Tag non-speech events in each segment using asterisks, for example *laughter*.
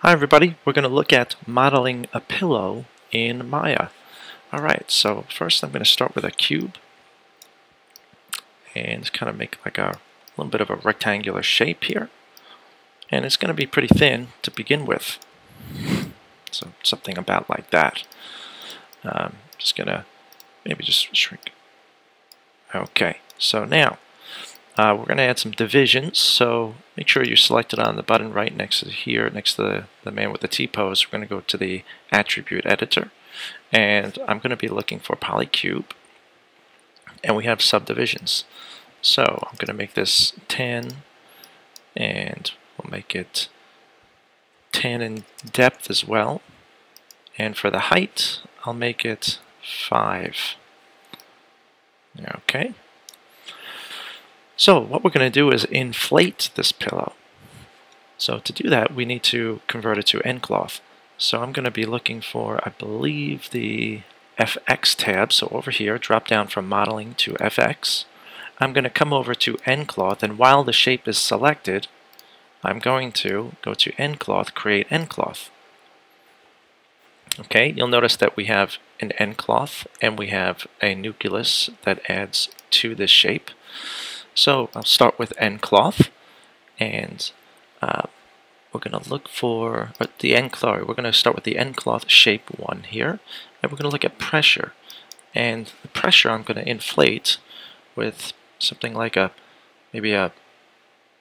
Hi everybody, we're going to look at modeling a pillow in Maya. Alright, so first I'm going to start with a cube and kind of make like a little bit of a rectangular shape here. And it's going to be pretty thin to begin with. So something about like that. Um, just going to maybe just shrink. Okay, so now uh, we're going to add some divisions, so make sure you select it on the button right next to here, next to the, the man with the T-pose. We're going to go to the attribute editor, and I'm going to be looking for polycube, and we have subdivisions. So I'm going to make this 10, and we'll make it 10 in depth as well. And for the height, I'll make it 5. Okay. So what we're going to do is inflate this pillow. So to do that, we need to convert it to nCloth. So I'm going to be looking for, I believe, the FX tab. So over here, drop down from modeling to FX. I'm going to come over to nCloth, and while the shape is selected, I'm going to go to nCloth, create nCloth. Okay, you'll notice that we have an nCloth and we have a nucleus that adds to this shape. So I'll start with nCloth and uh, we're going to look for the nCloth. We're going to start with the nCloth shape one here, and we're going to look at pressure. And the pressure I'm going to inflate with something like a maybe a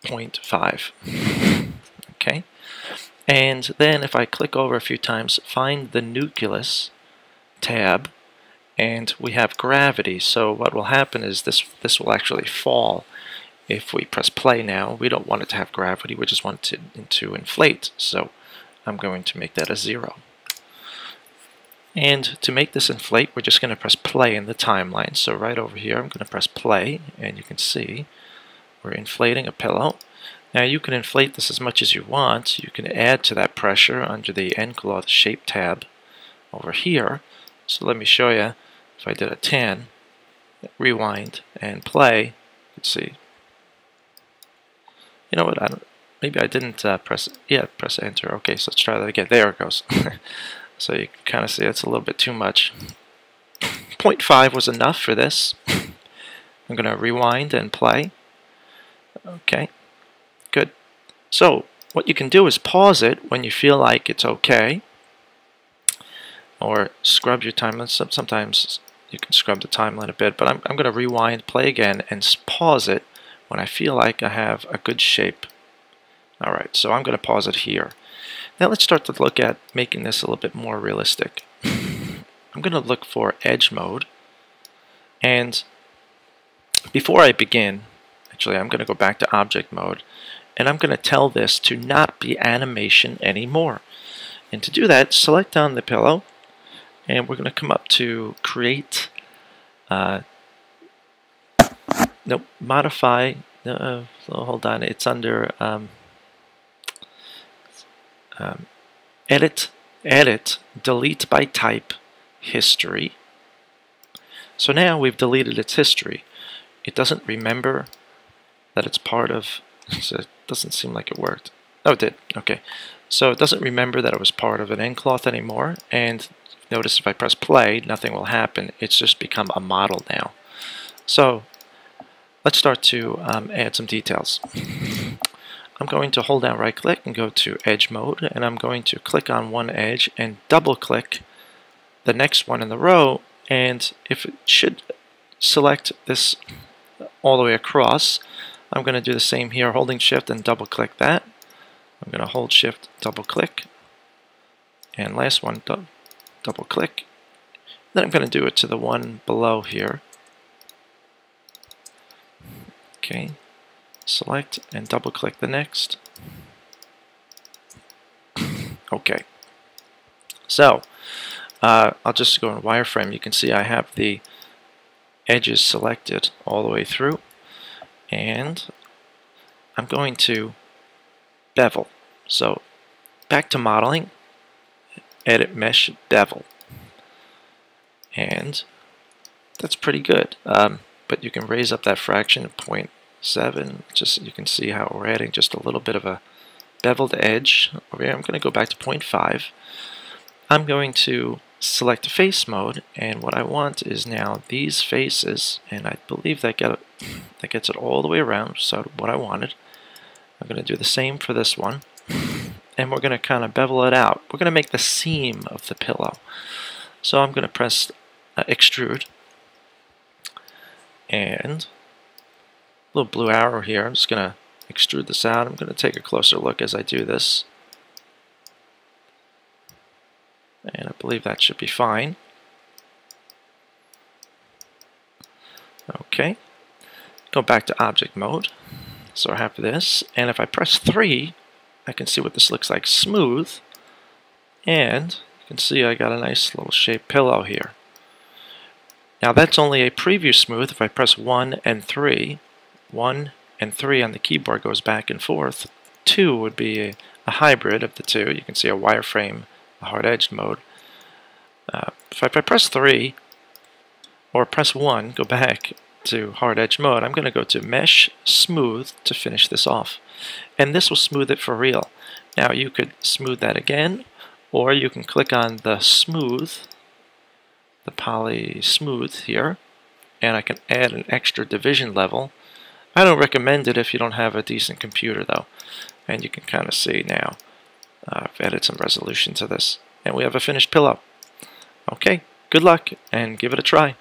0.5. *laughs* okay, and then if I click over a few times, find the nucleus tab and we have gravity. So what will happen is this this will actually fall if we press play now. We don't want it to have gravity, we just want it to inflate. So I'm going to make that a zero. And to make this inflate, we're just going to press play in the timeline. So right over here, I'm going to press play, and you can see we're inflating a pillow. Now you can inflate this as much as you want. You can add to that pressure under the nCloth Shape tab over here. So let me show you if I did a 10, rewind and play, let's see. You know what, I don't, maybe I didn't uh, press, yeah, press enter. Okay, so let's try that again. There it goes. *laughs* so you can kind of see it's a little bit too much. *laughs* 0.5 was enough for this. *laughs* I'm going to rewind and play. Okay, good. So what you can do is pause it when you feel like it's okay or scrub your timeline. Sometimes you can scrub the timeline a bit, but I'm, I'm going to rewind, play again, and pause it when I feel like I have a good shape. Alright, so I'm going to pause it here. Now let's start to look at making this a little bit more realistic. *laughs* I'm going to look for edge mode, and before I begin, actually I'm going to go back to object mode, and I'm going to tell this to not be animation anymore. And to do that, select on the pillow, and we're going to come up to create uh, nope modify uh, hold on it's under um, um, edit edit delete by type history. So now we've deleted its history. It doesn't remember that it's part of so it doesn't seem like it worked. Oh it did. Okay. So it doesn't remember that it was part of an nCloth anymore and Notice if I press play, nothing will happen. It's just become a model now. So let's start to um, add some details. I'm going to hold down right click and go to edge mode and I'm going to click on one edge and double click the next one in the row and if it should select this all the way across I'm going to do the same here holding shift and double click that I'm going to hold shift double click and last one double click. Then I'm going to do it to the one below here. Okay, select and double click the next. *coughs* okay, so uh, I'll just go in wireframe. You can see I have the edges selected all the way through and I'm going to bevel. So back to modeling edit mesh bevel. And that's pretty good. Um, but you can raise up that fraction of 0.7. Just you can see how we're adding just a little bit of a beveled edge over here. I'm going to go back to 0.5. I'm going to select face mode, and what I want is now these faces, and I believe that get that gets it all the way around, so what I wanted. I'm going to do the same for this one, and we're going to kind of bevel it out. We're going to make the seam of the pillow. So I'm going to press uh, extrude, and a little blue arrow here. I'm just going to extrude this out. I'm going to take a closer look as I do this. And I believe that should be fine. Okay. Go back to object mode. So I have this. And if I press 3, I can see what this looks like smooth. And you can see I got a nice little shaped pillow here. Now that's only a preview smooth. If I press 1 and 3, 1 and 3 on the keyboard goes back and forth. 2 would be a, a hybrid of the two. You can see a wireframe, a hard-edged mode. Uh, if I press 3, or press 1, go back to hard edge mode, I'm going to go to Mesh Smooth to finish this off. And this will smooth it for real. Now you could smooth that again, or you can click on the Smooth, the Poly Smooth here, and I can add an extra division level I don't recommend it if you don't have a decent computer though. And you can kind of see now, uh, I've added some resolution to this. And we have a finished pillow. Okay, good luck and give it a try.